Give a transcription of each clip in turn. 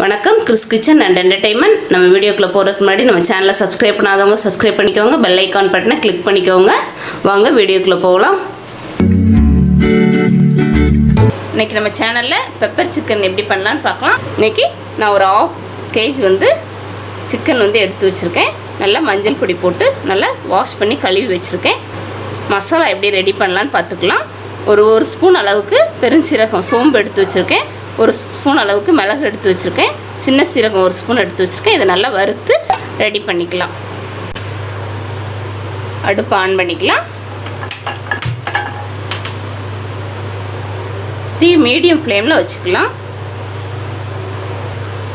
வணக்கம். Chris kitchen and entertainment நம்ம வீடியோக்குள்ளே போகிறதுக்கு முன்னாடி நம்ம சேனலை சப்ஸ்கிரைப் பண்ணாதவங்க சப்ஸ்கிரைப் பண்ணிக்கோங்க. பெல் ஐக்கான் பட்டனை கிளிக் பண்ணிக்கோங்க. வாங்க வீடியோக்குள்ளே போகலாம். இன்னைக்கு நம்ம சேனலில் பெப்பர் சிக்கன் எப்படி பண்ணலான்னு பார்க்கலாம். இன்னைக்கு நான் ஒரு ஆஃப் கேஜி வந்து சிக்கன் வந்து எடுத்து வச்சுருக்கேன். நல்லா மஞ்சள் பொடி போட்டு நல்லா வாஷ் பண்ணி கழுவி வச்சுருக்கேன். மசாலா எப்படி ரெடி பண்ணலான்னு பார்த்துக்கலாம். ஒரு ஒரு ஸ்பூன் அளவுக்கு பெருஞ்சீரகம் சோம்பு எடுத்து வச்சுருக்கேன். ஒரு ஸ்பூன் அளவுக்கு மிளகு எடுத்து வச்சுருக்கேன். சின்ன சீரகம் ஒரு ஸ்பூன் எடுத்து வச்சுருக்கேன். இதை நல்லா வறுத்து ரெடி பண்ணிக்கலாம். அடுப்பு ஆன் பண்ணிக்கலாம். தீ மீடியம் ஃப்ளேமில் வச்சுக்கலாம்.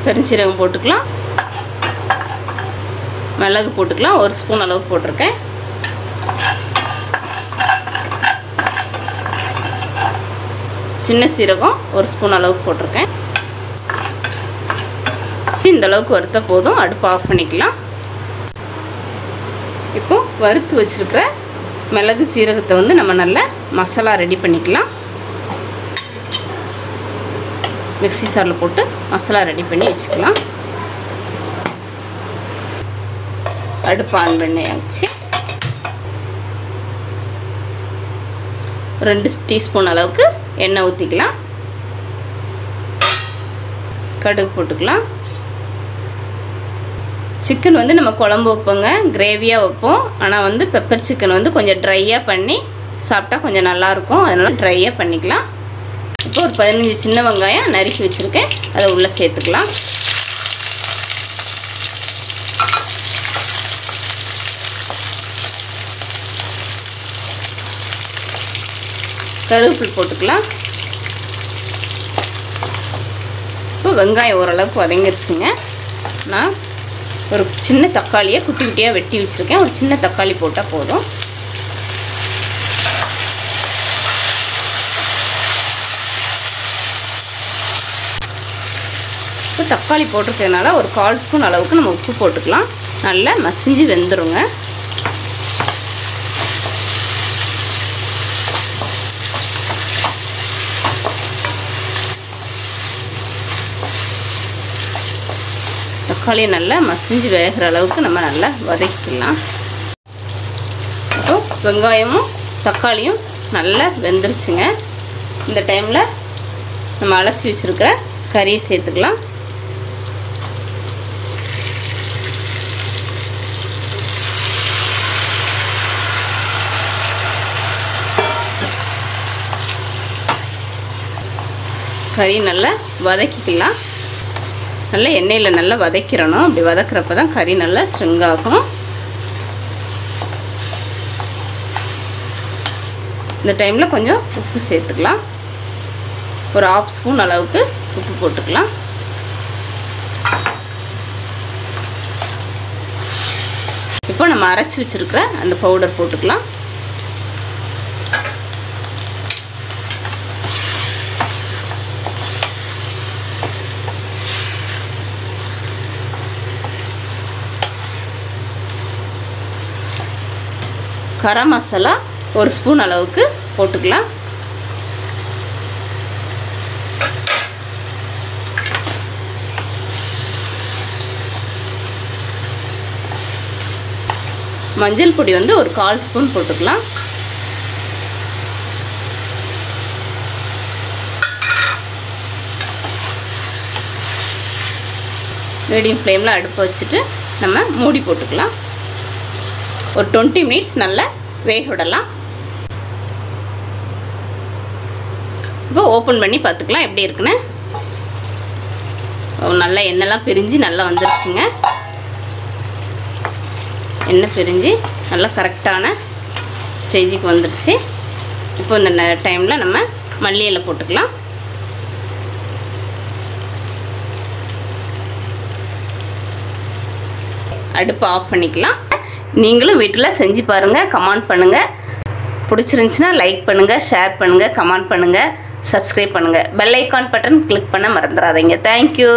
பெருஞ்சீரகம் போட்டுக்கலாம். மிளகு போட்டுக்கலாம். ஒரு ஸ்பூன் அளவுக்கு போட்டிருக்கேன். சின்ன சீரகம் ஒரு ஸ்பூன் அளவுக்கு போட்டிருக்கேன். இந்த அளவுக்கு வறுத்த போதும். அடுப்பு ஆஃப் பண்ணிக்கலாம். இப்போ வறுத்து வச்சுருக்க மிளகு சீரகத்தை வந்து நம்ம நல்லா மசாலா ரெடி பண்ணிக்கலாம். மிக்ஸி சாரில் போட்டு மசாலா ரெடி பண்ணி வச்சுக்கலாம். அடுப்பு ஆன் பண்ணி ஆச்சு ரெண்டு டீஸ்பூன் அளவுக்கு எண்ணெய் ஊற்றிக்கலாம் கடுகு போட்டுக்கலாம். சிக்கன் வந்து நம்ம குழம்பு வைப்போங்க. கிரேவியாக வைப்போம். ஆனால் வந்து பெப்பர் சிக்கன் வந்து கொஞ்சம் ட்ரையாக பண்ணி சாப்பிட்டா கொஞ்சம் நல்லாயிருக்கும் அதனால் ட்ரையாக பண்ணிக்கலாம். இப்போ ஒரு பதினஞ்சு சின்ன வெங்காயம் நறுக்கி வச்சுருக்கேன். அதை உள்ளே சேர்த்துக்கலாம். கருவேப்பில் போட்டுக்கலாம். இப்போ வெங்காயம் ஓரளவுக்கு வதங்கிருச்சுங்க நான் ஒரு சின்ன தக்காளியை குட்டி குட்டியாக வெட்டி வச்சுருக்கேன். ஒரு சின்ன தக்காளி போட்டால் போதும். இப்போ தக்காளி போட்டிருக்கிறதுனால ஒரு கால் ஸ்பூன் அளவுக்கு நம்ம உப்பு போட்டுக்கலாம். நல்லா மசிஞ்சு வெந்துருங்க. தக்காளியை நல்லா மசிஞ்சு வேகிற அளவுக்கு நம்ம நல்லா வதக்கிக்கலாம் இப்போ வெங்காயமும் தக்காளியும் நல்லா வெந்துருச்சுங்க. இந்த டைமில் நம்ம அலசி வச்சுருக்கிற கறியை சேர்த்துக்கலாம். கறி நல்லா வதக்கிக்கலாம். நல்லா எண்ணெயில் நல்லா வதக்கிடணும் அப்படி வதக்கிறப்ப தான் கறி நல்லா ஸ்ட்ரிங்காகும் இந்த டைமில் கொஞ்சம் உப்பு சேர்த்துக்கலாம். ஒரு ஆஃப் ஸ்பூன் அளவுக்கு உப்பு போட்டுக்கலாம். இப்போ நம்ம அரைச்சி வச்சுருக்கிற அந்த பவுடர் போட்டுக்கலாம். கரம் மசாலா ஒரு ஸ்பூன் அளவுக்கு போட்டுக்கலாம். மஞ்சள் பொடி வந்து ஒரு கால் ஸ்பூன் போட்டுக்கலாம். மீடியம் ஃப்ளேமில் அடுப்பு வச்சுட்டு நம்ம மூடி போட்டுக்கலாம். ஒரு டுவெண்ட்டி மினிட்ஸ் நல்லா வேக விடலாம். இப்போ ஓப்பன் பண்ணி பார்த்துக்கலாம் எப்படி இருக்குன்னு. நல்லா எண்ணெய்லாம் பிரிஞ்சு நல்லா வந்துருச்சுங்க. எண்ணெய் பிரிஞ்சு நல்லா கரெக்டான ஸ்டேஜுக்கு வந்துருச்சு. இப்போ இந்த டைமில் நம்ம மல்லி இலை போட்டுக்கலாம். அடுப்பு ஆஃப் பண்ணிக்கலாம். நீங்களும் வீட்டில் செஞ்சு பாருங்கள் கமெண்ட் பண்ணுங்கள் பிடிச்சிருந்துச்சின்னா லைக் பண்ணுங்கள் ஷேர் பண்ணுங்கள் கமெண்ட் பண்ணுங்கள் சப்ஸ்கிரைப் பண்ணுங்கள் பெல் ஐக்கான் பட்டன் கிளிக் பண்ண மறந்துடாதீங்க. Thank you